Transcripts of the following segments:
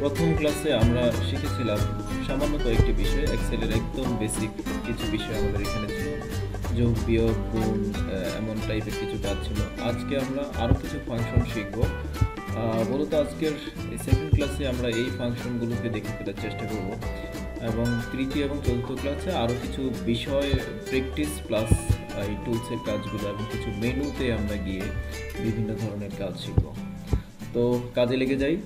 প্রথম ক্লাসে আমরা শিখেছিলাম সামান্য কয়েকটি বিষয়। এক্সেলের একদম বেসিক কিছু বিষয় আমাদের এখানে ছিল। যোগ, বিয়োগ, গুণ এমন টাইপের কিছু কাজ ছিল। আজকে আমরা আরও কিছু ফাংশন শিখব। মূলত আজকের সেকেন্ড ক্লাসে আমরা এই ফাংশনগুলোকে দেখে ফেলার চেষ্টা করব। এবং তৃতীয় এবং চতুর্থ ক্লাসে আরও কিছু বিষয় প্র্যাকটিস প্লাস এই টুলসের কাজগুলো এবং কিছু মেনুতে আমরা গিয়ে বিভিন্ন ধরনের কাজ শিখব। তো কাজে লেগে যাই।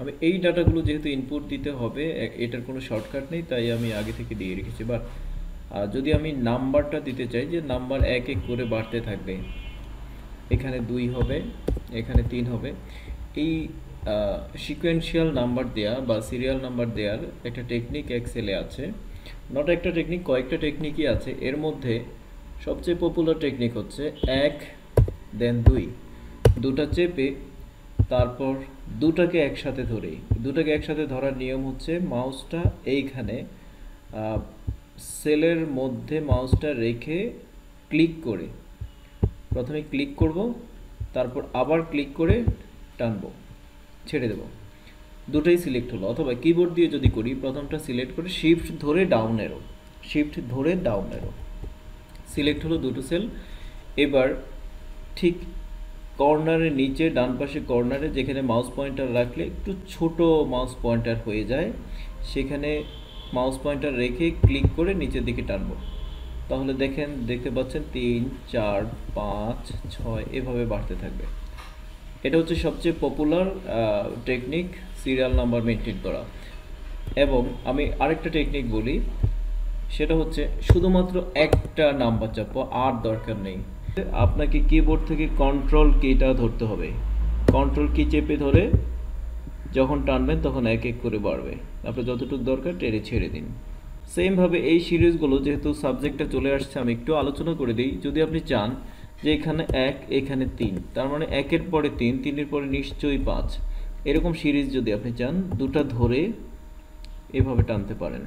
আমি এই ডাটাগুলো যেহেতু ইনপুট দিতে হবে এটার কোনো শর্টকাট নেই, তাই আমি আগে থেকে দিয়ে রেখেছি। বাট যদি আমি নাম্বারটা দিতে চাই, যে নাম্বার এক এক করে বাড়তে থাকবে, এখানে দুই হবে, এখানে তিন হবে, এই সিকোয়েন্সিয়াল নাম্বার দেয়া বা সিরিয়াল নাম্বার দেওয়ার একটা টেকনিক এক্সেলে আছে। নট একটা টেকনিক কয়েকটা টেকনিকই আছে। এর মধ্যে সবচেয়ে পপুলার টেকনিক হচ্ছে এক দেন দুই। দুটা চেপে তারপর দুটাকে একসাথে ধরে। দুটাকে একসাথে ধরার নিয়ম হচ্ছে মাউসটা এইখানে সেলের মধ্যে মাউসটা রেখে ক্লিক করে। প্রথমে ক্লিক করব, তারপর আবার ক্লিক করে টানবো, ছেড়ে দেব। দুটোই সিলেক্ট হলো। অথবা কিবোর্ড দিয়ে যদি করি, প্রথমটা সিলেক্ট করে শিফট ধরে ডাউন এরো শিফট ধরে ডাউন এরো সিলেক্ট হলো দুটো সেল এবার ঠিক কর্নারের নিচে, ডান পাশে কর্নারে, যেখানে মাউস পয়েন্টার রাখলে একটু ছোট মাউস পয়েন্টার হয়ে যায়, সেখানে মাউস পয়েন্টার রেখে ক্লিক করে নিচের দিকে টানবো। তাহলে দেখেন, দেখতে পাচ্ছেন তিন, চার, পাঁচ, ছয়, এভাবে বাড়তে থাকবে। এটা হচ্ছে সবচেয়ে popular technique serial number maintain করা। এবং আমি আরেকটা টেকনিক বলি, সেটা হচ্ছে শুধুমাত্র একটা নাম্বার চাপো, আর দরকার নেই। আপনাকে কিবোর্ড থেকে কন্ট্রোল কিটা ধরতে হবে। কন্ট্রোল কি চেপে ধরে যখন টানবেন তখন এক এক করে বাড়বে। আপনার যতটুকু দরকার টেনে ছেড়ে দিন। সেমভাবে এই সিরিজগুলো যেহেতু সাবজেক্টটা চলে আসছে, আমি একটু আলোচনা করে দিই। যদি আপনি চান যে এখানে এক, এখানে তিন, তার মানে একের পরে তিন, তিনের পরে নিশ্চয়ই পাঁচ। এরকম সিরিজ যদি আপনি চান, দুটা ধরে এভাবে টানতে পারেন।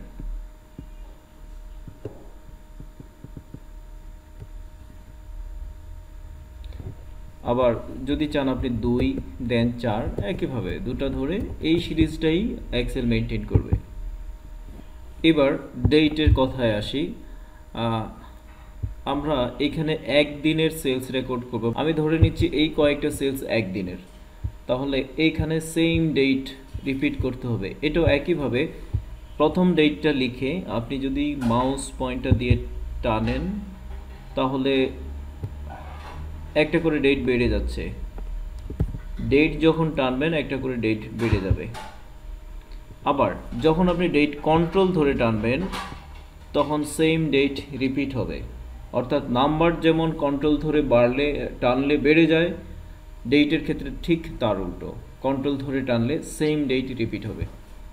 আবার যদি চান আপনি দুই দেন চার, একইভাবে দুটা ধরে এই সিরিজটাই এক্সেল মেনটেন করবে। এবার ডেটের কথায় আসি। আমরা এখানে একদিনের সেলস রেকর্ড করব। আমি ধরে নিচ্ছি এই কয়েকটা সেলস একদিনের। তাহলে এইখানে সেম ডেট রিপিট করতে হবে। এটাও একইভাবে প্রথম ডেটটা লিখে আপনি যদি মাউস পয়েন্টটা দিয়ে টানেন, তাহলে একটা করে ডেট বেড়ে যাচ্ছে। ডেট যখন টানবেন, একটা করে ডেট বেড়ে যাবে। আবার যখন আপনি ডেট কন্ট্রোল ধরে টানবেন, তখন সেম ডেট রিপিট হবে। অর্থাৎ নাম্বার যেমন কন্ট্রোল ধরে বাড়লে, টানলে বেড়ে যায় ডেটের ক্ষেত্রে ঠিক তার উল্টো। কন্ট্রোল ধরে টানলে সেম ডেট রিপিট হবে।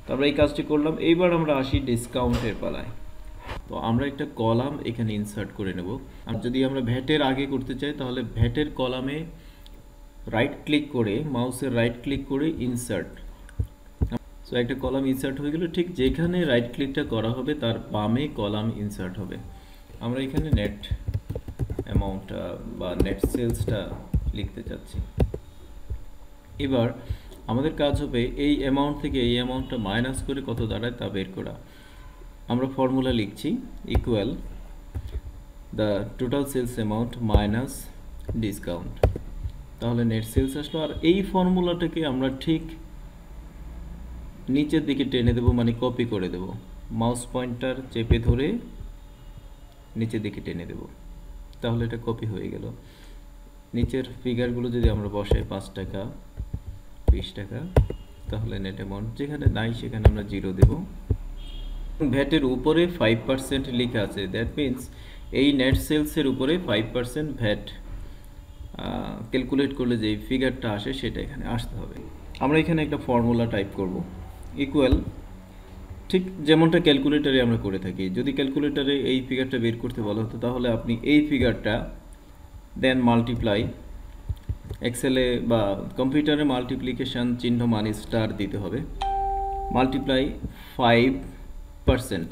তো আমরা এই কাজটি করলাম। এইবার আমরা আসি ডিসকাউন্টের পালায়। তো আমরা একটা কলাম এখানে ইনসার্ট করে নেব। আর যদি আমরা ভ্যাটের আগে করতে চাই, তাহলে ভ্যাটের কলামে রাইট ক্লিক করে মাউসের রাইট ক্লিক করে ইনসার্ট সো একটা কলাম ইনসার্ট হয়ে গেল, ঠিক যেখানে রাইট ক্লিকটা করা হবে, তার বামে কলাম ইনসার্ট হবে। আমরা এখানে নেট অ্যামাউন্টটা বা নেট সেলসটা লিখতে চাচ্ছি। এবার আমাদের কাজ হবে, এই অ্যামাউন্ট থেকে এই অ্যামাউন্টটা মাইনাস করে কত দাঁড়ায় তা বের করা। আমরা ফর্মুলা লিখছি equal the total sales amount minus discount তাহলে নেট সেলস আসলো, আর এই ফর্মুলাটাকে আমরা ঠিক নিচের দিকে টেনে দেব মানে কপি করে দেব। মাউস পয়েন্টার চেপে ধরে নিচের দিকে টেনে দেব। তাহলে এটা কপি হয়ে গেল। নিচের ফিগারগুলো যদি আমরা বসাই পাঁচ টাকা, বিশ টাকা, তাহলে নেট অ্যামাউন্ট যেখানে নাই সেখানে আমরা জিরো দেব। ভ্যাটের উপরে ফাইভ পার্সেন্ট লেখা আছে। দ্যাট মিন্স এই নেট সেলসের উপরে ফাইভ পার্সেন্ট ভ্যাট ক্যালকুলেট করলে যে ফিগারটা আসে সেটা এখানে আসতে হবে। আমরা এখানে একটা ফর্মুলা টাইপ করব। ইকুয়াল ঠিক যেমনটা ক্যালকুলেটারে আমরা করে থাকি। যদি ক্যালকুলেটারে এই ফিগারটা বের করতে বলা হতো, তাহলে আপনি এই ফিগারটা দেন মাল্টিপ্লাই এক্সেলে বা কম্পিউটারে মাল্টিপ্লিকেশন চিহ্ন মানে স্টার দিতে হবে। মাল্টিপ্লাই ফাইভ পার্সেন্ট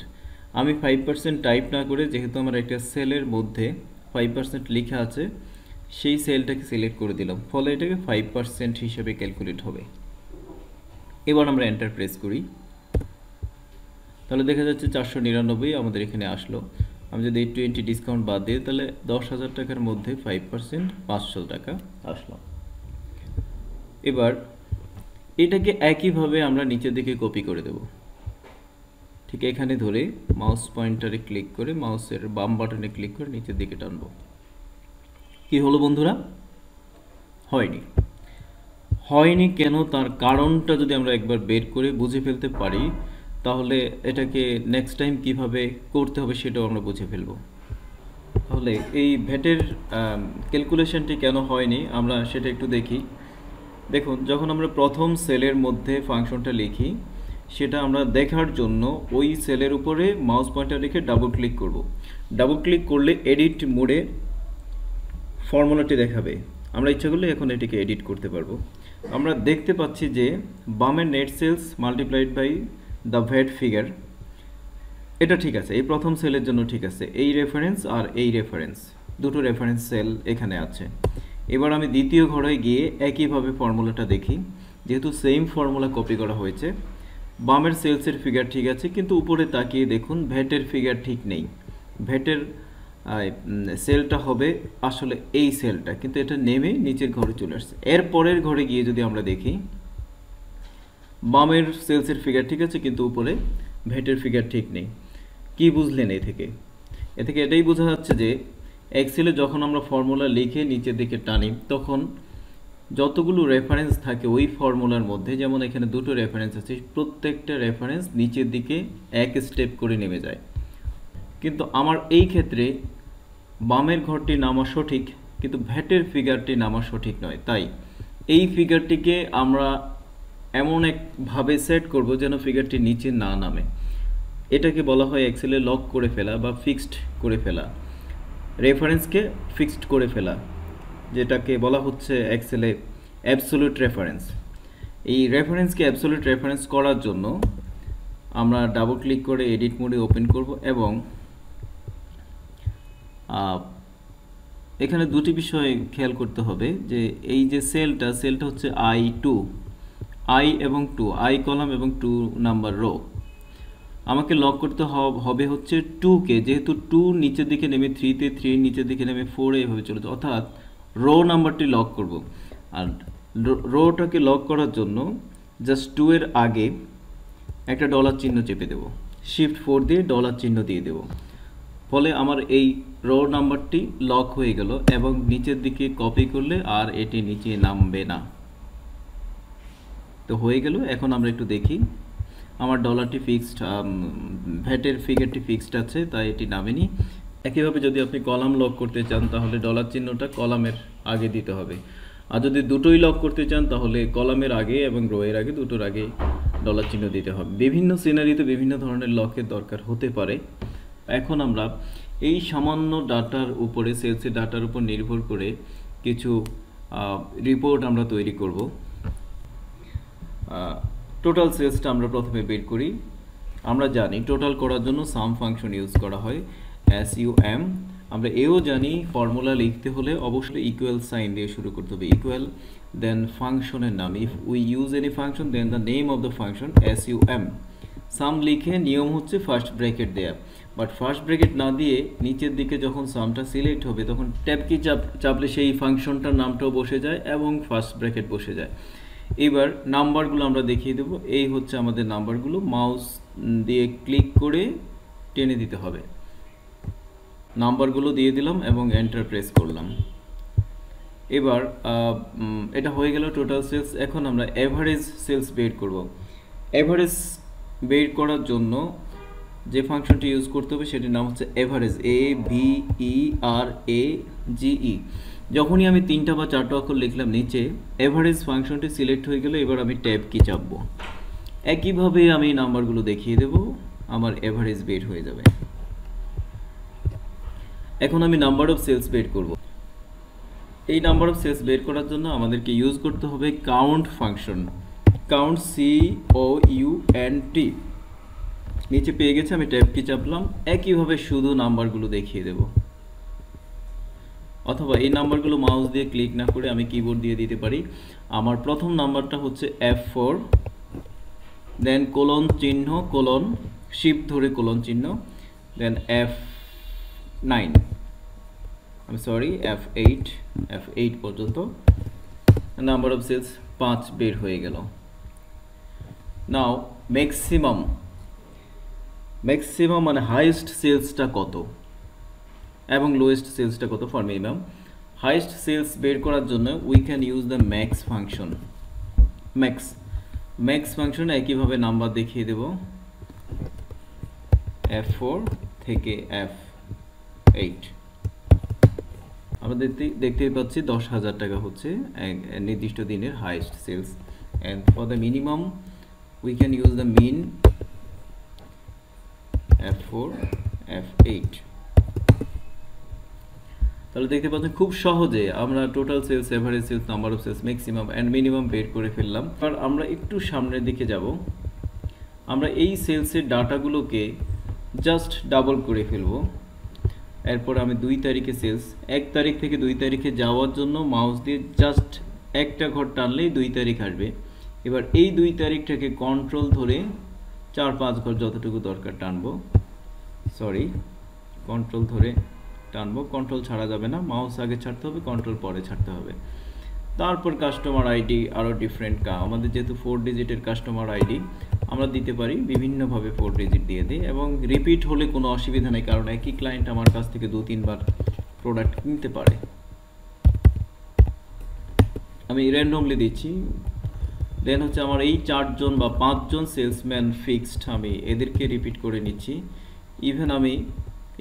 আমি ফাইভ পার্সেন্ট টাইপ না করে, যেহেতু আমার একটা সেলের মধ্যে ফাইভ পার্সেন্ট লেখা আছে, সেই সেলটাকে সিলেক্ট করে দিলাম। ফলে এটাকে ফাইভ পার্সেন্ট হিসেবে ক্যালকুলেট হবে। এবার আমরা এন্টার প্রেস করি। তাহলে দেখা যাচ্ছে চারশো নিরানব্বই আমাদের এখানে আসলো। আমি যদি টোয়েন্টি ডিসকাউন্ট বাদ দিই, তাহলে দশ হাজার টাকার মধ্যে ফাইভ পার্সেন্ট পাঁচশো টাকা আসলো। এবার এটাকে একইভাবে আমরা নিচের দিকে কপি করে দেব। ঠিক এখানে ধরে মাউস পয়েন্টারে ক্লিক করে মাউসের বাম বাটনে ক্লিক করে নিচের দিকে টানব। কি হলো বন্ধুরা? হয়নি। হয়নি কেন? তার কারণটা যদি আমরা একবার বের করে বুঝে ফেলতে পারি, তাহলে এটাকে নেক্সট টাইম কীভাবে করতে হবে সেটাও আমরা বুঝে ফেলব। তাহলে এই ভ্যাটের ক্যালকুলেশনটি কেন হয়নি? আমরা সেটা একটু দেখি। দেখুন, যখন আমরা প্রথম সেলের মধ্যে ফাংশনটা লিখি সেটা আমরা দেখার জন্য ওই সেলের উপরে মাউস পয়েন্টার রেখে ডাবল ক্লিক করব। ডাবল ক্লিক করলে এডিট মোডে ফর্মুলাটি দেখাবে। আমরা ইচ্ছা করলে এখন এটিকে এডিট করতে পারব। আমরা দেখতে পাচ্ছি যে বামের net sales multiplied by the VAT figure এটা ঠিক আছে, এই প্রথম সেলের জন্য ঠিক আছে। এই রেফারেন্স আর এই রেফারেন্স দুটো রেফারেন্স সেল এখানে আছে। এবার আমি দ্বিতীয় ঘরে গিয়ে একইভাবে ফর্মুলাটা দেখি। যেহেতু সেম ফর্মুলা কপি করা হয়েছে বামের সেলসের ফিগার ঠিক আছে, কিন্তু উপরে তাকিয়ে দেখুন ভ্যাটের ফিগার ঠিক নেই। ভ্যাটের সেলটা হবে আসলে এই সেলটা, কিন্তু এটা নেমে নিচের ঘরে চলে আসছে। এর পরের ঘরে গিয়ে যদি আমরা দেখি, বামের সেলসের ফিগার ঠিক আছে, কিন্তু উপরে ভ্যাটের ফিগার ঠিক নেই। কি বুঝলেন এ থেকে? এ থেকে এটাই বোঝা যাচ্ছে যে এক্সেলে যখন আমরা ফর্মুলা লিখে নিচের দিকে টানি, তখন যতগুলো রেফারেন্স থাকে ওই ফর্মুলার মধ্যে, যেমন এখানে দুটো রেফারেন্স আছে, প্রত্যেকটা রেফারেন্স নিচের দিকে এক স্টেপ করে নেমে যায়। কিন্তু আমার এই ক্ষেত্রে বামের ঘরটি নামা সঠিক, কিন্তু ভ্যাটের ফিগারটি নামা সঠিক নয়। তাই এই ফিগারটিকে আমরা এমন একভাবে সেট করব যেন ফিগারটি নিচে না নামে। এটাকে বলা হয় এক্সেলে লক করে ফেলা বা ফিক্সড করে ফেলা। রেফারেন্সকে ফিক্সড করে ফেলা। যেটাকে বলা হচ্ছে এক্সেলে অ্যাবসোলিউট রেফারেন্স এই রেফারেন্সকে অ্যাবসোলিউট রেফারেন্স করার জন্য আমরা ডাবল ক্লিক করে এডিট মোডে ওপেন করব এবং এখানে দুটি বিষয় খেয়াল করতে হবে যে এই যে সেলটা সেলটা হচ্ছে আই টু আই এবং টু আই কলাম এবং টু নাম্বার রো আমাকে লক করতে হবে হচ্ছে টুকে যেহেতু টু নিচের দিকে নেমে থ্রিতে থ্রি নিচের দিকে নেমে ফোরে এভাবে চলেছে। অর্থাৎ রো নাম্বারটি লক করব। আর রোটাকে লক করার জন্য জাস্ট টু এর আগে একটা ডলার চিহ্ন চেপে দেব। শিফট ফোর দিয়ে ডলার চিহ্ন দিয়ে দেব। ফলে আমার এই রো নাম্বারটি লক হয়ে গেল এবং নিচের দিকে কপি করলে আর এটি নিচে নামবে না। তো হয়ে গেল, এখন আমরা একটু দেখি। আমার ডলারটি ফিক্সড ভ্যাটের ফিগারটি ফিক্সড আছে, তাই এটি নামেনি। একইভাবে যদি আপনি কলাম লক করতে চান, তাহলে ডলার চিহ্নটা কলামের আগে দিতে হবে। আর যদি দুটোই লক করতে চান, তাহলে কলামের আগে এবং রোয়ের আগে দুটোর আগে ডলার চিহ্ন দিতে হবে। বিভিন্ন সিনারিতে বিভিন্ন ধরনের লকের দরকার হতে পারে। এখন আমরা এই সামান্য ডাটার উপরে সেলসের ডাটার উপর নির্ভর করে কিছু রিপোর্ট আমরা তৈরি করব। টোটাল সেলসটা আমরা প্রথমে বের করি। আমরা জানি টোটাল করার জন্য সাম ফাংশন ইউজ করা হয়। এস ইউ এম আমরা এও জানি ফর্মুলা লিখতে হলে অবশ্যই ইকুয়াল সাইন দিয়ে শুরু করতে হবে। ইকুয়াল দেন ফাংশনের নাম। If we use any function then the name of the function S U M sum লিখে নিয়ম হচ্ছে ফার্স্ট ব্র্যাকেট দেয়া। বাট ফার্স্ট ব্র্যাকেট না দিয়ে নিচের দিকে যখন সামটা সিলেক্ট হবে, তখন ট্যাব কি চাপ, চাপলে সেই ফাংশনটার নামটাও বসে যায় এবং ফার্স্ট ব্র্যাকেট বসে যায়। এবার নাম্বারগুলো আমরা দেখিয়ে দেবো। এই হচ্ছে আমাদের নাম্বারগুলো মাউস দিয়ে ক্লিক করে টেনে দিতে হবে। নাম্বারগুলো দিয়ে দিলাম এবং এন্টার প্রেস করলাম। এবার এটা হয়ে গেল টোটাল সেলস এখন আমরা অ্যাভারেজ সেলস বের করব। অ্যাভারেজ বের করার জন্য যে ফাংশনটি ইউজ করতে হবে, সেটির নাম হচ্ছে average A V E R A G E যখনই আমি তিনটা বা চারটা অক্ষর লিখলাম নিচে এভারেজ ফাংশনটি সিলেক্ট হয়ে গেলে এবার আমি ট্যাব কি চাপবো। একইভাবে আমি নাম্বারগুলো দেখিয়ে দেব, আমার এভারেজ বের হয়ে যাবে। এখন আমি নাম্বার অফ সেলস বের করব। এই নাম্বার অফ সেলস বের করার জন্য আমাদেরকে ইউজ করতে হবে count function count C O U N T নিচে পেয়ে গেছে, আমি ট্যাব কি চাপলাম। একইভাবে শুধু নাম্বারগুলো দেখিয়ে দেব। অথবা এই নাম্বারগুলো মাউস দিয়ে ক্লিক না করে আমি কিবোর্ড দিয়ে দিতে পারি। আমার প্রথম নাম্বারটা হচ্ছে এফ ফোর দেন কোলন চিহ্ন কোলন শিপ ধরে কোলন চিহ্ন। দেন এফ নাইন আমি sorry F eight F eight পর্যন্ত। নাম্বার অফ সেলস পাঁচ বের হয়ে গেল। নাও ম্যাক্সিমাম ম্যাক্সিমাম মানে হাইয়েস্ট সেলসটা কত? এবং লোয়েস্ট সেলসটা কত ফর মিনিমাম হাইয়েস্ট সেলস বের করার জন্য we can use the max function max max function একইভাবে নাম্বার দেখিয়ে দেব। এফ ফোর থেকে এফ এইট আমরা দেখতে, দেখতেই পাচ্ছি দশ হাজার টাকা হচ্ছে নির্দিষ্ট দিনের highest sales and for the minimum we can use the min F four F eight তাহলে দেখতে পাচ্ছেন খুব সহজে আমরা total sales average sales number of sales maximum and minimum বের করে ফেললাম। আর আমরা একটু সামনের দিকে যাব। আমরা এই সেলসের ডাটাগুলোকে জাস্ট ডাবল করে ফেলব। এরপর আমি দুই তারিখে সেলস এক তারিখ থেকে দুই তারিখে যাওয়ার জন্য মাউস দিয়ে জাস্ট একটা ঘর টানলেই দুই তারিখ আসবে। এবার এই দুই তারিখটাকে কন্ট্রোল ধরে চার পাঁচ ঘর যতটুকু দরকার টানবো। সরি কন্ট্রোল ধরে টানবো। কন্ট্রোল ছাড়া যাবে না। মাউস আগে ছাড়তে হবে কন্ট্রোল পরে ছাড়তে হবে। তারপর কাস্টমার আইডি আরও ডিফারেন্ট কা আমাদের যেহেতু ফোর ডিজিটের কাস্টমার আইডি আমরা দিতে পারি, বিভিন্নভাবে ফোর ডিজিট দিয়ে দিই এবং রিপিট হলে কোনো অসুবিধা নেই, কারণ একই ক্লায়েন্ট আমার কাছ থেকে দু, তিনবার প্রোডাক্ট কিনতে পারে। আমি র্যান্ডমলি দিচ্ছি। দেন হচ্ছে আমার এই চারজন বা পাঁচজন সেলসম্যান ফিক্সড আমি এদেরকে রিপিট করে নিচ্ছি। ইভেন আমি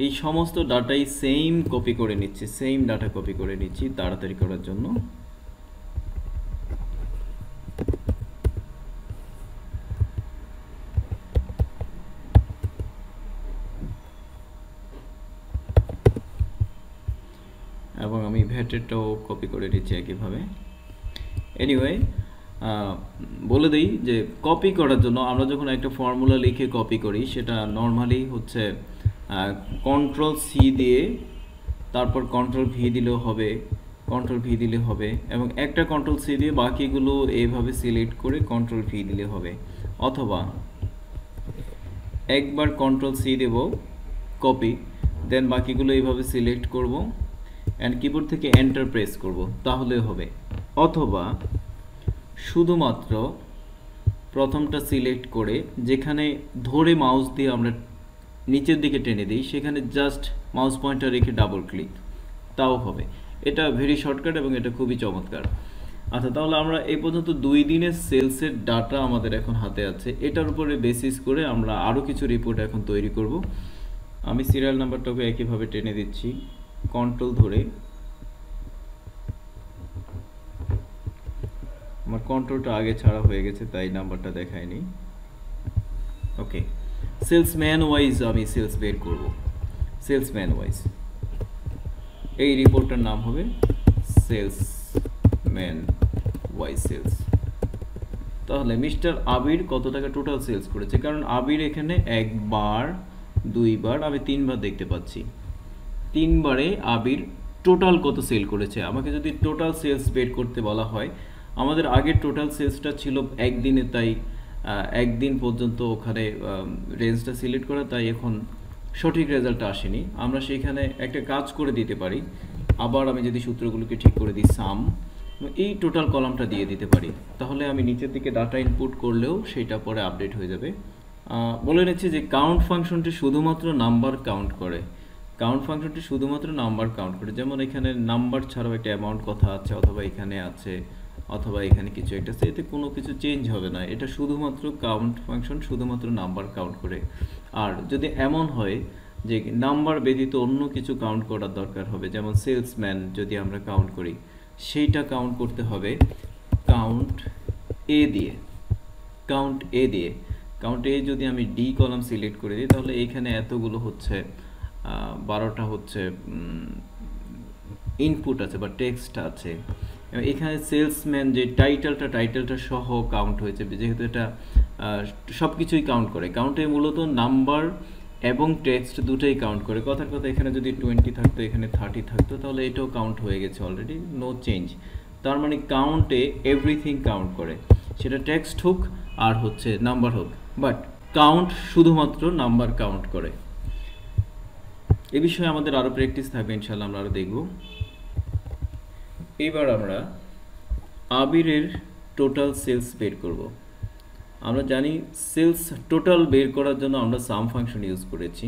এই সমস্ত ডাটাই সেম কপি করে নিচ্ছি সেম ডাটা কপি করে নিচ্ছি তাড়াতাড়ি করার জন্য এবং আমি ভ্যাটেরটাও কপি করে নিচ্ছি একইভাবে। এনিওয়ে বলে দিই যে কপি করার জন্য আমরা যখন একটা ফর্মুলা লিখে কপি করি, সেটা নর্মালি হচ্ছে কন্ট্রোল সি দিয়ে তারপর কন্ট্রোল ভি দিলেও হবে কন্ট্রোল ভি দিলে হবে এবং একটা কন্ট্রোল সি দিয়ে বাকিগুলো এইভাবে সিলেক্ট করে কন্ট্রোল ভি দিলে হবে। অথবা একবার কন্ট্রোল সি দেব কপি দেন বাকিগুলো এইভাবে সিলেক্ট করব অ্যান্ড কিবোর্ড থেকে এন্টার প্রেস করব, তাহলে হবে। অথবা শুধুমাত্র প্রথমটা সিলেক্ট করে যেখানে ধরে মাউস দিয়ে আমরা নিচের দিকে টেনে দিই, সেখানে জাস্ট মাউস পয়েন্টার রেখে ডাবল ক্লিক তাও হবে। এটা ভেরি শর্টকাট এবং এটা খুবই চমৎকার। আচ্ছা তাহলে আমরা এই পর্যন্ত দুই দিনের সেলসের ডাটা আমাদের এখন হাতে আছে। এটার উপরে বেসিস করে আমরা আরও কিছু রিপোর্ট এখন তৈরি করব। আমি সিরিয়াল নাম্বারটাকে একইভাবে টেনে দিচ্ছি। কন্ট্রোল ধরে আমার কন্ট্রোলটা আগে ছাড়া হয়ে গেছে, তাই নাম্বারটা দেখায়নি। ওকে সেলসম্যান ওয়াইজ আমি সেলস বের করব। সেলসম্যান ওয়াইজ এই রিপোর্টটার নাম হবে সেলসম্যান ওয়াইজ সেলস তাহলে মিস্টার আবির কত টাকা টোটাল সেলস করেছে? কারণ আবির এখানে একবার, দুইবার, আমি তিনবার দেখতে পাচ্ছি। তিনবারে আবির টোটাল কত সেল করেছে? আমাকে যদি টোটাল সেলস বের করতে বলা হয়, আমাদের আগের টোটাল সেলসটা ছিল একদিনে তাই একদিন পর্যন্ত ওখানে রেঞ্জটা সিলেক্ট করা, তাই এখন সঠিক রেজাল্টটা আসেনি। আমরা সেইখানে একটা কাজ করে দিতে পারি। আবার আমি যদি সূত্রগুলোকে ঠিক করে দিই সাম এই টোটাল কলামটা দিয়ে দিতে পারি। তাহলে আমি নিচের দিকে ডাটা ইনপুট করলেও সেটা পরে আপডেট হয়ে যাবে। বলে নিচ্ছি যে কাউন্ট ফাংশনটি শুধুমাত্র নাম্বার কাউন্ট করে। কাউন্ট ফাংশনটি শুধুমাত্র নাম্বার কাউন্ট করে, যেমন এখানে নাম্বার ছাড়াও একটা অ্যামাউন্ট কথা আছে, অথবা এখানে আছে, অথবা এখানে কিছু একটা আছে এতে কোনো কিছু চেঞ্জ হবে না। এটা শুধুমাত্র কাউন্ট ফাংশন শুধুমাত্র নাম্বার কাউন্ট করে। আর যদি এমন হয় যে নাম্বার ব্যতীত অন্য কিছু কাউন্ট করার দরকার হবে, যেমন সেলসম্যান যদি আমরা কাউন্ট করি, সেইটা কাউন্ট করতে হবে কাউন্ট এ দিয়ে। কাউন্ট এ দিয়ে। কাউন্ট এ যদি আমি ডি কলাম সিলেক্ট করে দিই, তাহলে এইখানে এতগুলো হচ্ছে বারোটা হচ্ছে ইনপুট আছে বা টেক্সট আছে। এখানে সেলসম্যান যে টাইটেলটা টাইটেলটা সহ কাউন্ট হয়েছে, যেহেতু এটা সব কিছুই কাউন্ট করে। কাউন্টে মূলত নাম্বার এবং টেক্সট দুটোই কাউন্ট করে। কথার কথা, এখানে যদি টোয়েন্টি থাকতো, এখানে থার্টি থাকতো, তাহলে এটাও কাউন্ট হয়ে গেছে অলরেডি নো চেঞ্জ তার মানে কাউন্টে এভরিথিং কাউন্ট করে। সেটা টেক্সট হোক আর হচ্ছে নাম্বার হোক। বাট কাউন্ট শুধুমাত্র নাম্বার কাউন্ট করে। এ বিষয়ে আমাদের আরও প্র্যাকটিস থাকবে ইনশাল্লাহ আমরা আরও দেখব। এবার আমরা আবিরের টোটাল সেলস বের করব। আমরা জানি সেলস টোটাল বের করার জন্য আমরা সাম ফাংশন ইউজ করেছি।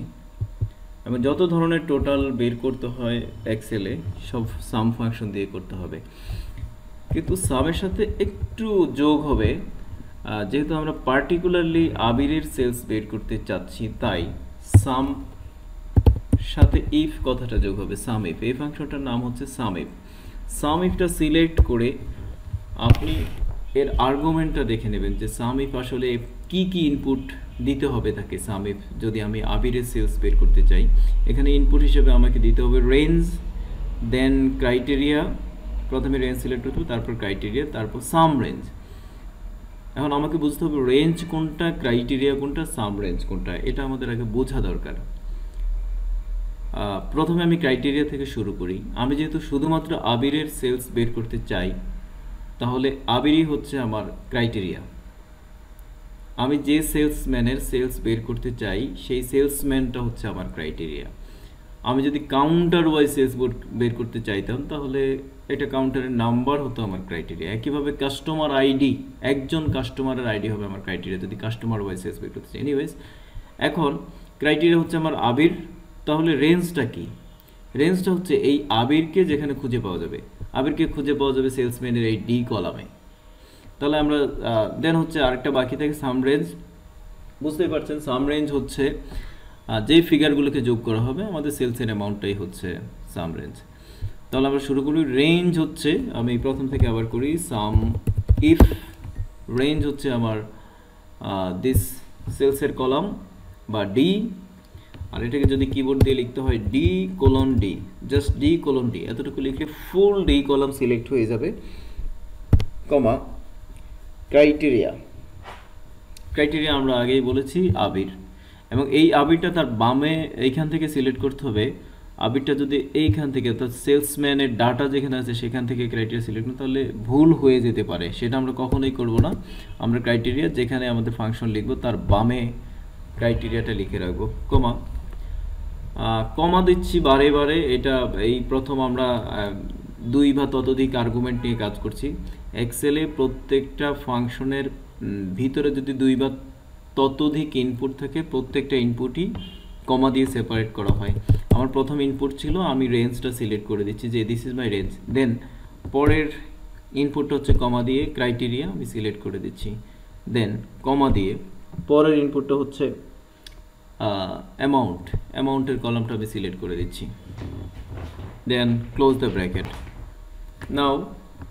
এবং যত ধরনের টোটাল বের করতে হয় এক্সেলে সব সাম ফাংশন দিয়ে করতে হবে। কিন্তু সামের সাথে একটু যোগ হবে। যেহেতু আমরা পার্টিকুলারলি আবিরের সেলস বের করতে চাচ্ছি, তাই সাম সাথে ইফ কথাটা যোগ হবে সাম ইফ এই ফাংশনটার নাম হচ্ছে সাম ইফ সাম ইফটা সিলেক্ট করে আপনি এর আর্গুমেন্টটা দেখে নেবেন যে সাম ইফ আসলে কি কি ইনপুট দিতে হবে তাকে সাম ইফ যদি আমি আবিরের সেলস বের করতে চাই, এখানে ইনপুট হিসেবে আমাকে দিতে হবে রেঞ্জ দেন ক্রাইটেরিয়া প্রথমে রেঞ্জ সিলেক্ট করতে হবে, তারপর ক্রাইটেরিয়া তারপর সাম রেঞ্জ এখন আমাকে বুঝতে হবে রেঞ্জ কোনটা ক্রাইটেরিয়া কোনটা সাম রেঞ্জ কোনটা। এটা আমাদের আগে বোঝা দরকার। প্রথমে আমি ক্রাইটেরিয়া থেকে শুরু করি। আমি যেহেতু শুধুমাত্র আবিরের সেলস বের করতে চাই, তাহলে আবিরই হচ্ছে আমার ক্রাইটেরিয়া আমি যে সেলসম্যানের সেলস বের করতে চাই, সেই সেলসম্যানটা হচ্ছে আমার ক্রাইটেরিয়া আমি যদি কাউন্টার ওয়াইজ সেলস বের করতে চাইতাম, তাহলে এটা কাউন্টারের নাম্বার হতো আমার ক্রাইটেরিয়া একইভাবে কাস্টমার আইডি একজন কাস্টমারের আইডি হবে আমার ক্রাইটেরিয়া যদি কাস্টমার ওয়াইজ সেলস বের করতে চাই। এনিওয়েজ এখন ক্রাইটেরিয়া হচ্ছে আমার আবির তাহলে রেঞ্জটা কি? রেঞ্জটা হচ্ছে এই আবিরকে যেখানে খুঁজে পাওয়া যাবে। আবিরকে খুঁজে পাওয়া যাবে সেলসম্যানের এই ডি কলামে তাহলে আমরা দেন হচ্ছে আরেকটা বাকি থাকে সাম রেঞ্জ বুঝতেই পারছেন সাম রেঞ্জ হচ্ছে যেই ফিগারগুলোকে যোগ করা হবে, আমাদের সেলসের অ্যামাউন্টটাই হচ্ছে সাম রেঞ্জ তাহলে আমরা শুরু করি রেঞ্জ হচ্ছে, আমি প্রথম থেকে আবার করি সাম ইফ রেঞ্জ হচ্ছে আমার দিস সেলসের কলাম বা ডি আর এটাকে যদি কিবোর্ড দিয়ে লিখতে হয় D colon D just D colon D এতটুকু লিখলে ফুল ডি কলাম সিলেক্ট হয়ে যাবে কমা ক্রাইটেরিয়া ক্রাইটেরিয়া আমরা আগেই বলেছি, আবির। এবং এই আবিরটা তার বামে এইখান থেকে সিলেক্ট করতে হবে। আবিরটা যদি এইখান থেকে, অর্থাৎ সেলসম্যানের ডাটা যেখানে আছে সেখান থেকে ক্রাইটেরিয়া সিলেক্ট করুন তাহলে ভুল হয়ে যেতে পারে। সেটা আমরা কখনোই করব না। আমরা ক্রাইটেরিয়া যেখানে আমাদের ফাংশন লিখব, তার বামে ক্রাইটেরিয়াটা লিখে রাখব কমা কমা দিচ্ছি বারে বারে, এটা এই প্রথম আমরা দুই বা ততোধিক আর্গুমেন্ট নিয়ে কাজ করছি। এক্সেলে প্রত্যেকটা ফাংশনের ভিতরে যদি দুই বা ততোধিক ইনপুট থাকে, প্রত্যেকটা ইনপুটই কমা দিয়ে সেপারেট করা হয়। আমার প্রথম ইনপুট ছিল, আমি রেঞ্জটা সিলেক্ট করে দিচ্ছি, যে this is my range then পরের ইনপুটটা হচ্ছে কমা দিয়ে ক্রাইটেরিয়া আমি সিলেক্ট করে দিচ্ছি। দেন কমা দিয়ে, পরের ইনপুটটা হচ্ছে অ্যামাউন্ট অ্যামাউন্টের কলামটা আমি সিলেক্ট করে দিচ্ছি। Then close the bracket now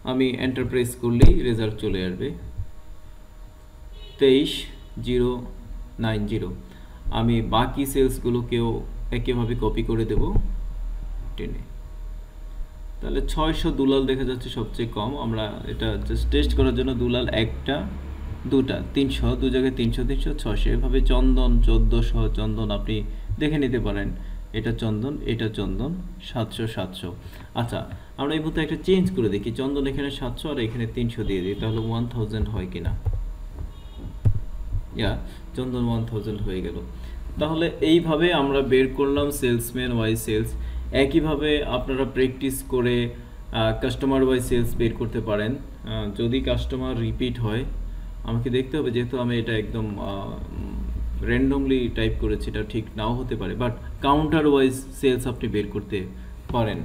আমি এন্টার প্রেস করলেই রেজাল্ট চলে আসবে। তেইশ জিরো নাইন জিরো। আমি বাকি সেলসগুলোকেও একইভাবে কপি করে দেব টেনে। তাহলে ছয়শো দুলাল দেখা যাচ্ছে সবচেয়ে কম। আমরা এটা জাস্ট টেস্ট করার জন্য দুলাল একটা দুটা তিনশো দু জায়গায় তিনশো তিনশো ছশো এভাবে চন্দন, চোদ্দোশো চন্দন আপনি দেখে নিতে পারেন। এটা চন্দন এটা চন্দন, সাতশো সাতশো। আচ্ছা আমরা এই মুহূর্তে একটা চেঞ্জ করে দেখি। চন্দন এখানে সাতশো আর এখানে তিনশো দিয়ে দিই। তাহলে ওয়ান থাউজেন্ড হয় কিনা? ইয়া, চন্দন ওয়ান থাউজেন্ড হয়ে গেল। তাহলে এইভাবে আমরা বের করলাম সেলসম্যান ওয়াই সেলস একইভাবে আপনারা প্র্যাকটিস করে কাস্টমার ওয়াই সেলস বের করতে পারেন। যদি কাস্টমার রিপিট হয় আমাকে দেখতে হবে, যেহেতু আমি এটা একদম র্যান্ডমলি টাইপ করেছি, এটা ঠিক নাও হতে পারে। বাট কাউন্টার ওয়াইজ সেলস আপনি বের করতে পারেন।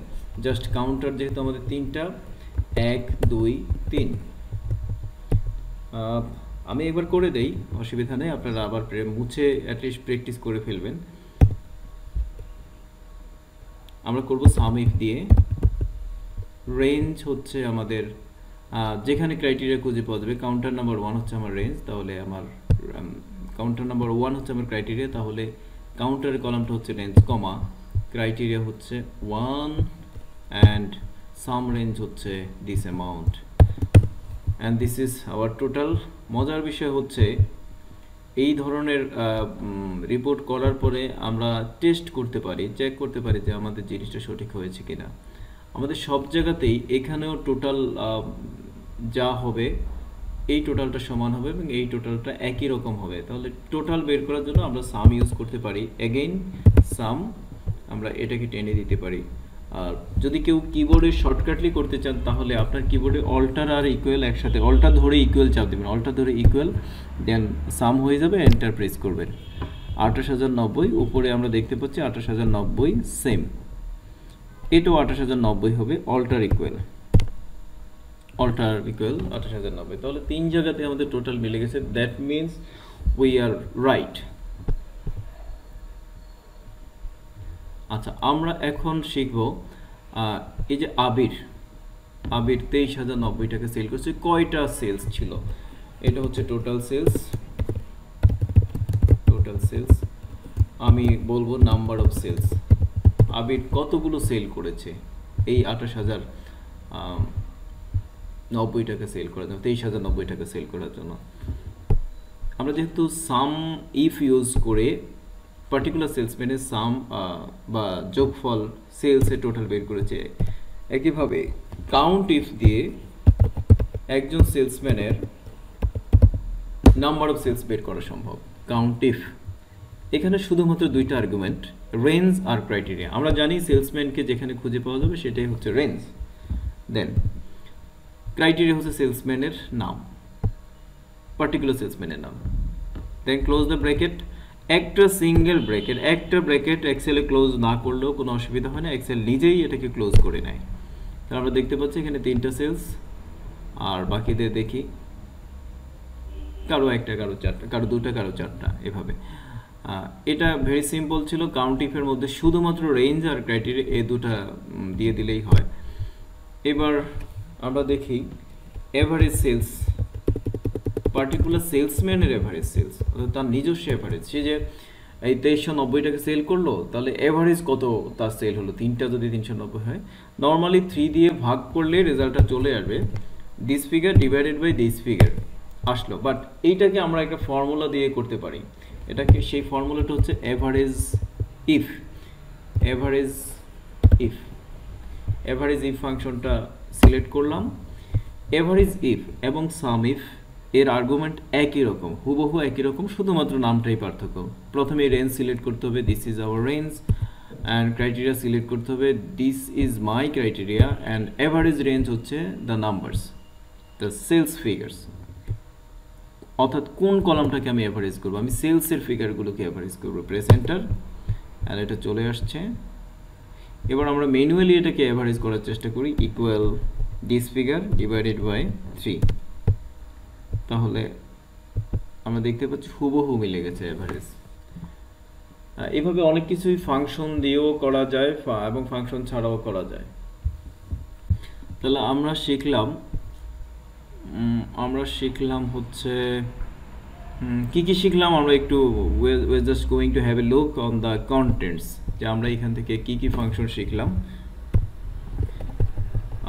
জাস্ট কাউন্টার যেহেতু আমাদের তিনটা, এক, দুই, তিন। আমি একবার করে দেই, অসুবিধা নেই, আপনারা আবার মুছে অ্যাটলিস্ট প্র্যাকটিস করে ফেলবেন। আমরা করব সাম ইফ দিয়ে। রেঞ্জ হচ্ছে আমাদের যেখানে ক্রাইটেরিয়া খুঁজে পাওয়া যাবে কাউন্টার নাম্বার ওয়ান হচ্ছে আমার রেঞ্জ তাহলে আমার কাউন্টার নাম্বার ওয়ান হচ্ছে আমার ক্রাইটেরিয়া তাহলে কাউন্টারের কলামটা হচ্ছে রেঞ্জ কমা ক্রাইটেরিয়া হচ্ছে ওয়ান অ্যান্ড সাম রেঞ্জ হচ্ছে this amount and this is our total মজার বিষয় হচ্ছে, এই ধরনের রিপোর্ট করার পরে আমরা টেস্ট করতে পারি চেক করতে পারি যে আমাদের জিনিসটা সঠিক হয়েছে কিনা। আমাদের সব জায়গাতেই এখানেও টোটাল যা হবে, এই টোটালটা সমান হবে এবং এই টোটালটা একই রকম হবে। তাহলে টোটাল বের করার জন্য আমরা সাম ইউজ করতে পারি। এগেইন সাম আমরা এটাকে টেনে দিতে পারি। আর যদি কেউ কিবোর্ডে শর্টকাটলি করতে চান, তাহলে আপনার কিবোর্ডে অল্টার আর ইকুয়াল একসাথে অল্টার ধরে ইকুয়াল চাপ দেবেন। অল্টার ধরে ইকুয়াল দেন সাম হয়ে যাবে এন্টার প্রেস করবেন। আঠাশ হাজার নব্বই, উপরে আমরা দেখতে পাচ্ছি আঠাশ হাজার নব্বই সেম এটাও আঠাশ হাজার নব্বই হবে অল্টার ইকুয়াল অল্টার ইকুয়াল আঠাশ হাজার নব্বই। তাহলে তিন জায়গাতে আমাদের টোটাল মিলে গেছে। That means we are right আচ্ছা আমরা এখন শিখব এই যে আবির আবির তেইশ হাজার নব্বই টাকা সেল করছে। কয়টা সেলস ছিল? এটা হচ্ছে টোটাল সেলস টোটাল সেলস আমি বলব নাম্বার অফ সেলস আবির কতগুলো সেল করেছে? এই আঠাশ হাজার নব্বই টাকা সেল করার জন্য, তেইশ হাজার নব্বই টাকা সেল করার জন্য। আমরা যেহেতু সাম ইফ ইউজ করে পার্টিকুলার সেলসম্যানের সাম বা যোগফল সেলসে টোটাল বের করেছে, একইভাবে কাউন্ট ইফ দিয়ে একজন সেলসম্যানের নাম্বার অফ সেলস বের করা সম্ভব। কাউন্ট ইফ এখানে শুধুমাত্র দুইটা আর্গুমেন্ট রেঞ্জ আর ক্রাইটেরিয়া আমরা জানি সেলসম্যানকে যেখানে খুঁজে পাওয়া যাবে সেটাই হচ্ছে রেঞ্জ দেন ক্রাইটেরিয়া হচ্ছে সেলসম্যানের নাম পার্টিকুলার সেলসম্যানের নাম। দেন ক্লোজ দ্য ব্র্যাকেট একটা সিঙ্গেল ব্র্যাকেট একটা ব্র্যাকেট এক্সেলে ক্লোজ না করলেও কোনো অসুবিধা হয় না এক্সেল নিজেই এটাকে ক্লোজ করে নেয়। তাহলে আমরা দেখতে পাচ্ছি এখানে তিনটা সেলস আর বাকিদের দেখি। কারও একটা, কারও চারটা, কারও দুটা, কারও চারটা, এভাবে। এটা ভেরি সিম্পল ছিল কাউন্ট ইফের মধ্যে শুধুমাত্র রেঞ্জ আর ক্রাইটেরিয়া এই দুটা দিয়ে দিলেই হয়। এবার আমরা দেখি এভারেজ সেলস পার্টিকুলার সেলসম্যানের এভারেজ সেলস অর্থাৎ তার নিজস্ব এভারেজ সে যে এই তেইশশো নব্বই টাকা সেল করল, তাহলে এভারেজ কত তার সেল হলো? তিনটা যদি তিনশো নব্বই হয়। নর্মালি থ্রি দিয়ে ভাগ করলে রেজাল্টটা চলে আসবে। This figure divided by this figure আসলো। বাট এইটাকে আমরা একটা ফর্মুলা দিয়ে করতে পারি। এটাকে সেই ফর্মুলাটা হচ্ছে average if average if average if ফাংশনটা সিলেক্ট করলাম। এভারেজ ইফ এবং সাম ইফ এর আর্গুমেন্ট একই রকম, হুবহু একই রকম, শুধুমাত্র নামটাই পার্থক্য। প্রথমে রেঞ্জ সিলেক্ট করতে হবে this is our range and criteria select করতে হবে this is my criteria and average range হচ্ছে the numbers the sales figures অর্থাৎ কোন কলামটাকে আমি অ্যাভারেজ করব? আমি সেলসের ফিগারগুলোকে অ্যাভারেজ করব প্রেস এন্টার অ্যান্ড এটা চলে আসছে। এবার আমরা ম্যানুয়ালি এটাকে অ্যাভারেজ করার চেষ্টা করি equal this figure divided by three তাহলে আমরা দেখতে পাচ্ছি হুবহু মিলে গেছে অ্যাভারেজ এভাবে অনেক কিছুই ফাংশন দিয়েও করা যায় এবং ফাংশন ছাড়াও করা যায়। তাহলে আমরা শিখলাম আমরা শিখলাম হচ্ছে কি কি শিখলাম? আমরা একটু we just going to have a look on the contents যে আমরা এখান থেকে কি কি ফাংশন শিখলাম?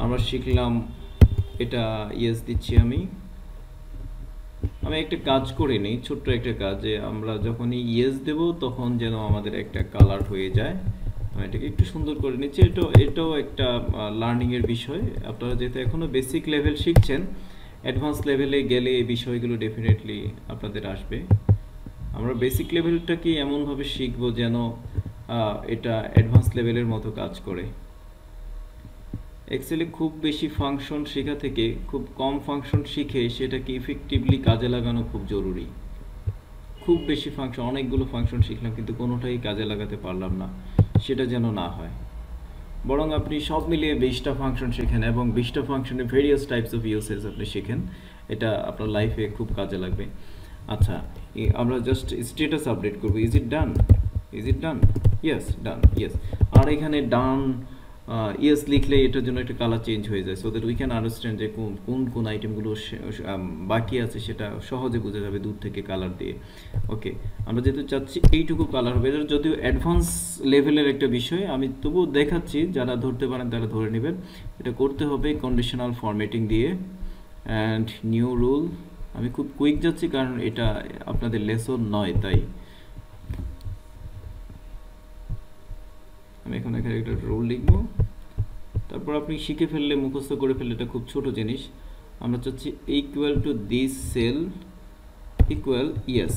আমরা শিখলাম, এটা ইয়েস দিচ্ছি আমি। আমি একটা কাজ করে নিই, ছোট্ট একটা কাজ যে আমরা যখনই ইয়েস দেব তখন যেন আমাদের একটা কালার হয়ে যায়। আমি এটাকে একটু সুন্দর করে নিচ্ছি। এটাও এটাও একটা লার্নিংয়ের বিষয়। আপনারা যেহেতু এখনও বেসিক লেভেল শিখছেন অ্যাডভান্স লেভেলে গেলে এই বিষয়গুলো ডেফিনেটলি আপনাদের আসবে। আমরা বেসিক লেভেলটাকে এমনভাবে শিখব যেন এটা অ্যাডভান্স লেভেলের মতো কাজ করে? এক্সেলে খুব বেশি ফাংশন শেখা থেকে খুব কম ফাংশন শিখে সেটাকে ইফেক্টিভলি কাজে লাগানো খুব জরুরি। খুব বেশি ফাংশন অনেকগুলো ফাংশন শিখলাম কিন্তু কোনোটাই কাজে লাগাতে পারলাম না, সেটা যেন না হয়। বরং আপনি সব মিলিয়ে বিশটা ফাংশন শেখেন এবং বিশটা ফাংশনে ভেরিয়াস টাইপস অফ ইউসেজ আপনি শেখেন। এটা আপনার লাইফে খুব কাজে লাগবে। আচ্ছা আমরা জাস্ট স্টেটাস আপডেট করব। Is it done is it done yes done yes আর এখানে ডান ইয়েস লিখলে এটার জন্য একটা কালার চেঞ্জ হয়ে যায় so that we can understand যে কোন কোন কোন আইটেমগুলো বাকি আছে সেটা সহজে বোঝা যাবে দূর থেকে কালার দিয়ে। ওকে আমরা যেহেতু চাচ্ছি এইটুকু কালার হবে এটা যদিও অ্যাডভান্স লেভেলের একটা বিষয়, আমি তবুও দেখাচ্ছি যারা ধরতে পারেন তারা ধরে নেবেন। এটা করতে হবে কন্ডিশনাল ফরম্যাটিং দিয়ে অ্যান্ড নিউ রুল আমি খুব কুইক যাচ্ছি কারণ এটা আপনাদের লেসন নয়, তাই আমি এখন একটা রোল লিখব। তারপর আপনি শিখে ফেললে, মুখস্থ করে ফেললে এটা খুব ছোট জিনিস। আমরা চাচ্ছি equal to this cell equal yes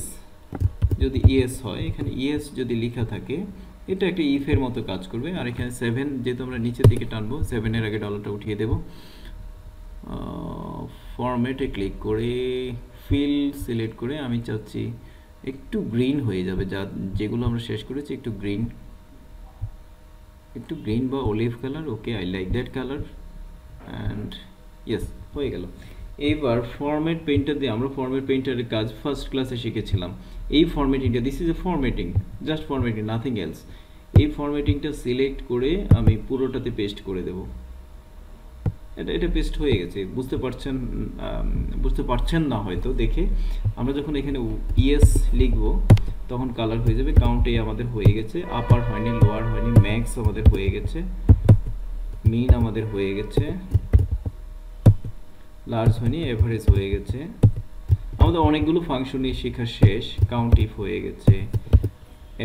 যদি ইয়েস হয়, এখানে ইয়েস যদি লেখা থাকে, এটা একটা ইফের মতো কাজ করবে। আর এখানে সেভেন যেহেতু আমরা নিচের দিকে টানবো সেভেনের আগে ডলারটা উঠিয়ে দেব। ফরম্যাটে ক্লিক করে ফিল সিলেক্ট করে আমি চাচ্ছি একটু গ্রিন হয়ে যাবে। যা, যেগুলো আমরা শেষ করেছি, একটু গ্রিন একটু গ্রিন বা olive colour okay I like that colour and yes হয়ে গেল। এইবার ফরম্যাট পেইন্টার দিয়ে আমরা ফরম্যাট পেইন্টারের কাজ ফার্স্ট ক্লাসে শিখেছিলাম। এই ফরম্যাটিংটা this is a formatting just formatting nothing else এই ফরম্যাটিংটা সিলেক্ট করে আমি পুরোটাতে পেস্ট করে দেব। এটা এটা পেস্ট হয়ে গেছে। বুঝতে পারছেন বুঝতে পারছেন না হয়তো, দেখে। আমরা যখন এখানে ইয়েস লিখব তখন কালার হয়ে যাবে। কাউন্ট এই আমাদের হয়ে গেছে। আপার হয়নি লোয়ার হয়নি ম্যাক্স আমাদের হয়ে গেছে। মিন আমাদের হয়ে গেছে। লার্জ হয়নি এভারেজ হয়ে গেছে। আমাদের অনেকগুলো ফাংশনই শেখা শেষ। কাউন্ট ইফ হয়ে গেছে।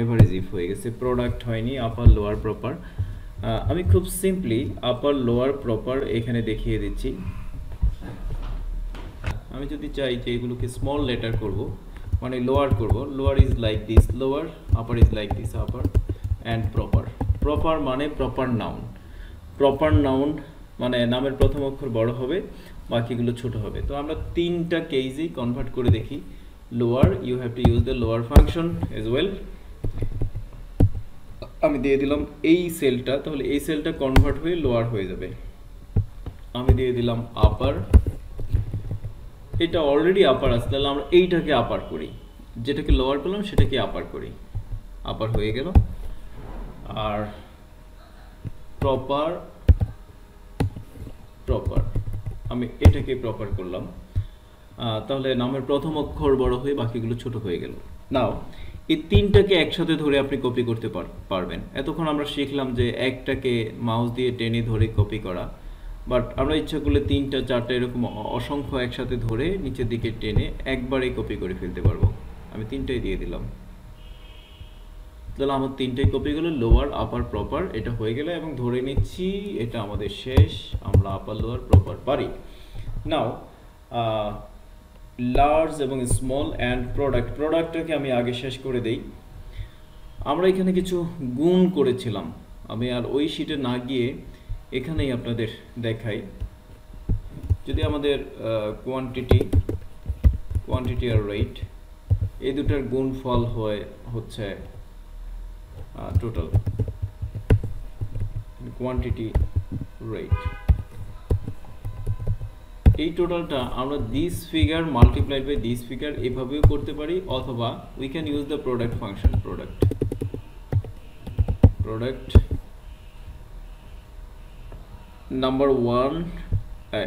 এভারেজ ইফ হয়ে গেছে। প্রোডাক্ট হয়নি আপার লোয়ার প্রপার আমি খুব সিম্পলি আপার লোয়ার প্রপার এখানে দেখিয়ে দিচ্ছি। আমি যদি চাই যে এগুলোকে স্মল লেটার করব মানে লোয়ার করব। Lower is like this lower upper is like this upper and proper proper মানে প্রপার নাউন প্রপার নাউন মানে নামের প্রথম অক্ষর বড় হবে, বাকিগুলো ছোট হবে। তো আমরা তিনটা কেজই কনভার্ট করে দেখি। Lower you have to use the lower function as well আমি দিয়ে দিলাম এই সেলটা তাহলে এই সেলটা কনভার্ট হয়ে লোয়ার হয়ে যাবে। আমি দিয়ে দিলাম আপার এটা অলরেডি আপার আছে, তাহলে আমরা এইটাকে আপার করি। যেটাকে লোয়ার করলাম, সেটাকে আপার করি। আপার হয়ে গেল। আর প্রপার প্রপার আমি এটাকে প্রপার করলাম। তাহলে নামের প্রথম অক্ষর বড় হয়ে বাকিগুলো ছোট হয়ে গেল। নাও এই তিনটাকে একসাথে ধরে আপনি কপি করতে পারবেন। এতক্ষণ আমরা শিখলাম যে একটাকে মাউস দিয়ে টেনে ধরে কপি করা। বাট আমরা ইচ্ছা করলে তিনটা, চারটা এরকম অসংখ্য একসাথে ধরে নিচের দিকে টেনে একবারেই কপি করে ফেলতে পারব। আমি তিনটাই দিয়ে দিলাম। তাহলে আমার তিনটাই কপি গেলো লোয়ার আপার প্রপার এটা হয়ে গেলে এবং ধরে নিচ্ছি এটা আমাদের শেষ, আমরা আপার লোয়ার প্রপার পারি। নাও লার্জ এবং স্মল অ্যান্ড প্রোডাক্ট প্রোডাক্টটাকে আমি আগে শেষ করে দেই। আমরা এখানে কিছু গুণ করেছিলাম। আমি আর ওই শিটে না গিয়ে এখানেই আপনাদের দেখাই। যদি আমাদের কোয়ান্টিটি কোয়ান্টিটি আর রেট এই দুটার গুণ ফল হয় হচ্ছে টোটাল কোয়ান্টিটি রেট এই টোটালটা আমরা this figure multiplied by this figure এভাবেও করতে পারি, অথবা we can use the product function product product number one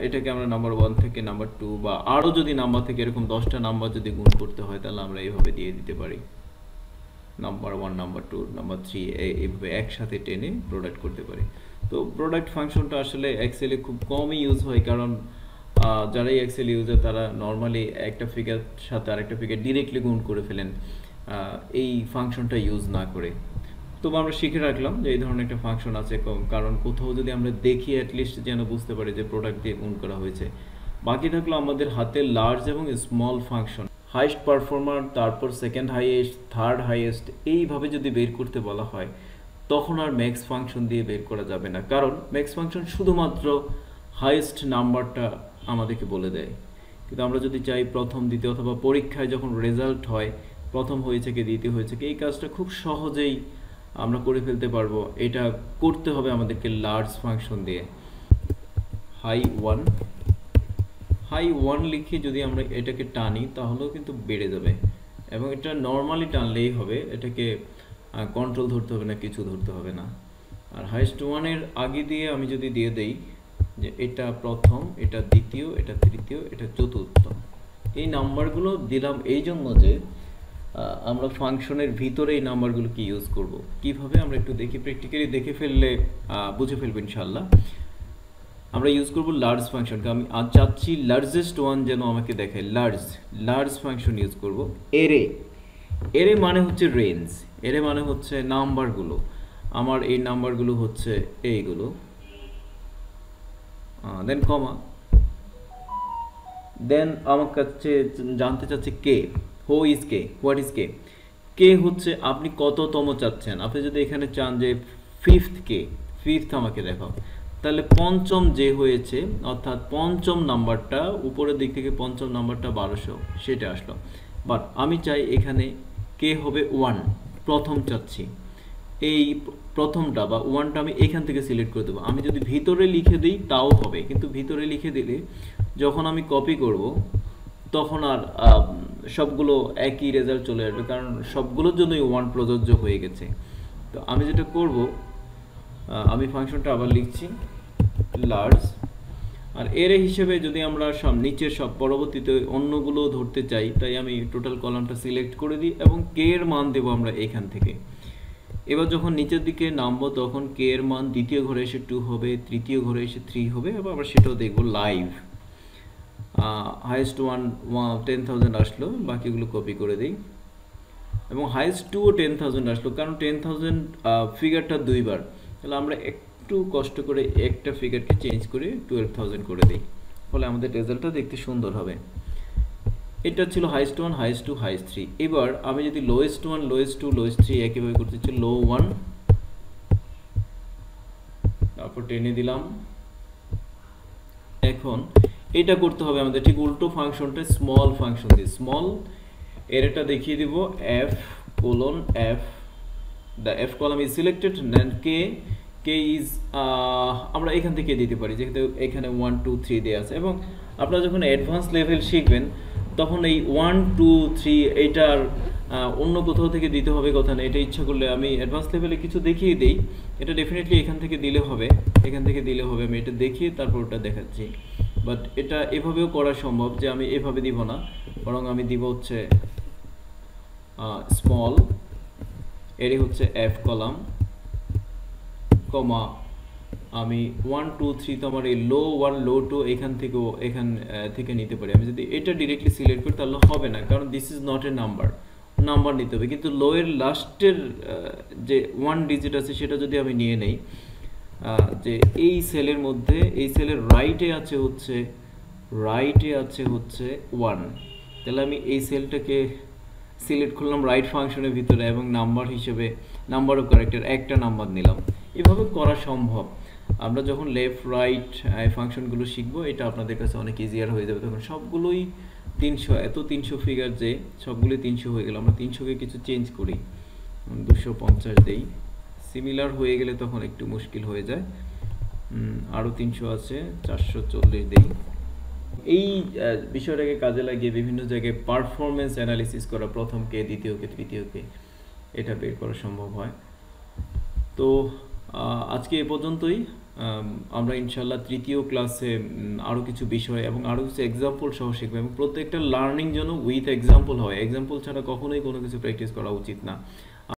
এটাকে আমরা নাম্বার ওয়ান থেকে নাম্বার টু বা আরও যদি নাম্বার থেকে এরকম দশটা নাম্বার যদি গুণ করতে হয়, তাহলে আমরা এইভাবে দিয়ে দিতে পারি। Number one number two number three এইভাবে একসাথে টেনে প্রোডাক্ট করতে পারি। তো প্রোডাক্ট ফাংশনটা আসলে এক্সেলে খুব কমই ইউজ হয়, কারণ যারাই এক্সেল ইউজার তারা নর্মালি একটা ফিগার সাথে আরেকটা ফিগার ডিরেক্টলি গুণ করে ফেলেন। এই ফাংশনটা ইউজ না করে। তবু আমরা শিখে রাখলাম যে এই ধরনের একটা ফাংশন আছে কারণ কোথাও যদি আমরা দেখি অ্যাটলিস্ট যেন বুঝতে পারি যে প্রোডাক্ট দিয়ে গুণ করা হয়েছে। বাকি থাকল আমাদের হাতে লার্জ এবং স্মল ফাংশন হাইস্ট পারফর্মার তারপর সেকেন্ড হাইয়েস্ট থার্ড হাইয়েস্ট এইভাবে যদি বের করতে বলা হয়, তখন আর ম্যাক্স ফাংশন দিয়ে বের করা যাবে না। কারণ ম্যাক্স ফাংশন শুধুমাত্র হাইয়েস্ট নাম্বারটা আমাদেরকে বলে দেয়। কিন্তু আমরা যদি চাই প্রথম, দ্বিতীয় অথবা পরীক্ষায় যখন রেজাল্ট হয়, প্রথম হয়েছে কি, দ্বিতীয় হয়েছে কি, এই কাজটা খুব সহজেই আমরা করে ফেলতে পারব। এটা করতে হবে আমাদেরকে লার্জ ফাংশন দিয়ে। হাই ওয়ান হাই ওয়ান লিখে যদি আমরা এটাকে টানি, তাহলেও কিন্তু বেড়ে যাবে। এবং এটা নর্মালি টানলেই হবে। এটাকে কন্ট্রোল ধরতে হবে না, কিছু ধরতে হবে না। আর হাইস্ট ওয়ানের আগে দিয়ে আমি যদি দিয়ে দেই যে এটা প্রথম, এটা দ্বিতীয়, এটা তৃতীয়, এটা চতুর্থ। এই নাম্বারগুলো দিলাম এই জন্য যে আমরা ফাংশনের ভিতরে এই নাম্বারগুলোকে ইউজ করব। কীভাবে? আমরা একটু দেখি প্র্যাকটিক্যালি দেখে ফেললে বুঝে ফেলব ইনশাল্লাহ আমরা ইউজ করব লার্জ ফাংশনকে আমি চাচ্ছি লার্জেস্ট ওয়ান যেন আমাকে দেখায়। লার্জ লার্জ ফাংশন ইউজ করব। এরে এরে মানে হচ্ছে রেঞ্জ এরে মানে হচ্ছে নাম্বারগুলো। আমার এই নাম্বারগুলো হচ্ছে এইগুলো। দেন কমা দেন আমার কাছে জানতে চাচ্ছে K? Who is K? What is K? K হচ্ছে আপনি কততম চাচ্ছেন? আপনি যদি এখানে চান যে ফিফথ কে ফিফথ আমাকে দেখাও। তাহলে পঞ্চম যে হয়েছে, অর্থাৎ পঞ্চম নাম্বারটা, উপরের দিক থেকে পঞ্চম নাম্বারটা বারোশো, সেটা আসলো। বাট আমি চাই এখানে কে হবে ওয়ান প্রথম চাচ্ছি। এই প্রথমটা বা ওয়ানটা আমি এখান থেকে সিলেক্ট করে দেবো। আমি যদি ভিতরে লিখে দিই, তাও হবে। কিন্তু ভিতরে লিখে দিলে যখন আমি কপি করব, তখন আর সবগুলো একই রেজাল্ট চলে আসবে, কারণ সবগুলোর জন্যই ওয়ান প্রযোজ্য হয়ে গেছে। তো আমি যেটা করব আমি ফাংশনটা আবার লিখছি লার্জ আর এর হিসেবে যদি আমরা সব নিচের সব পরবর্তীতে অন্যগুলো ধরতে চাই, তাই আমি টোটাল কলামটা সিলেক্ট করে দিই এবং কে এর মান দেবো আমরা এখান থেকে। এবার যখন নিচের দিকে নামবো, তখন কে এর মান দ্বিতীয় ঘরে এসে টু হবে, তৃতীয় ঘরে এসে থ্রি হবে এবং আমরা সেটাও দেখব live highest one ten thousand আসলো, বাকিগুলো কপি করে দিই। এবং হাইয়েস্ট টুও টেন থাউজেন্ড আসলো, কারণ টেন থাউজেন্ড ফিগারটা দুইবার। তাহলে আমরা একটু কষ্ট করে একটা ফিগারকে চেঞ্জ করে টুয়েলভ থাউজেন্ড করে দিই। ফলে আমাদের রেজাল্টটা দেখতে সুন্দর হবে। এটা ছিল highest one highest two highest three এবার আমি যদি lowest one lowest two lowest three একইভাবে করতে চাই লো ওয়ান তারপর টেনে দিলাম। এখন এটা করতে হবে আমাদের। ঠিক উল্টো ফাংশনটা স্মল ফাংশন দিয়ে। স্মল এর এটা দেখিয়ে দিব। F colon F the F column is selected and K K is আমরা এখান থেকে দিতে পারি, যেহেতু এখানে ওয়ান টু থ্রি দেওয়া আছে। এবং আপনারা যখন অ্যাডভান্স লেভেল শিখবেন, তখন এই ওয়ান টু থ্রি এইটার অন্য কোথাও থেকে দিতে হবে কথা না। এটা ইচ্ছা করলে আমি অ্যাডভান্স লেভেলে কিছু দেখিয়ে দিই। এটা ডেফিনেটলি এখান থেকে দিলে হবে। এখান থেকে দিলে হবে। আমি এটা দেখিয়ে তারপর ওটা দেখাচ্ছি। বাট এটা এভাবেও করা সম্ভব যে আমি এভাবে দিব না, বরং আমি দিব হচ্ছে স্মল এরই হচ্ছে এফ কলাম কমা, আমি ওয়ান টু থ্রি তো আমার এই লো ওয়ান লো টু এখান থেকেও, এখান থেকে নিতে পারি। আমি যদি এটা ডিরেক্টলি সিলেক্ট করি তাহলে হবে না, কারণ this is not a number number নিতে হবে। কিন্তু লো এর লাস্টের যে ওয়ান ডিজিট আছে সেটা যদি আমি নিয়ে নেই যে এই সেলের মধ্যে, এই সেলের রাইটে আছে হচ্ছে রাইটে আছে হচ্ছে ওয়ান তাহলে আমি এই সেলটাকে সিলেক্ট করলাম রাইট ফাংশনের ভিতরে এবং নাম্বার হিসেবে নাম্বার অফ ক্যারেক্টার একটা নাম্বার নিলাম। এভাবে করা সম্ভব। আমরা যখন লেফট রাইট ফাংশনগুলো শিখব, এটা আপনাদের কাছে অনেক ইজিয়ার হয়ে যাবে। তখন সবগুলোই তিনশো, এত তিনশো ফিগার যে সবগুলোই তিনশো হয়ে গেল। আমরা তিনশোকে কিছু চেঞ্জ করি। দুশো পঞ্চাশ দেই। সিমিলার হয়ে গেলে তখন একটু মুশকিল হয়ে যায়। আরও তিনশো আছে, চারশো চল্লিশ দেই এই বিষয়টাকে কাজে লাগিয়ে বিভিন্ন জায়গায় পারফরমেন্স অ্যানালিসিস করা প্রথমকে, দ্বিতীয়কে, তৃতীয়কে, এটা বের করা সম্ভব হয়। তো আজকে এ পর্যন্তই। আমরা ইনশাল্লাহ তৃতীয় ক্লাসে আরও কিছু বিষয় এবং আরও কিছু এক্সাম্পল সহ শিখব এবং প্রত্যেকটা লার্নিং যেন উইথ এক্সাম্পল হয়। এক্সাম্পল ছাড়া কখনোই কোনো কিছু প্র্যাকটিস করা উচিত না।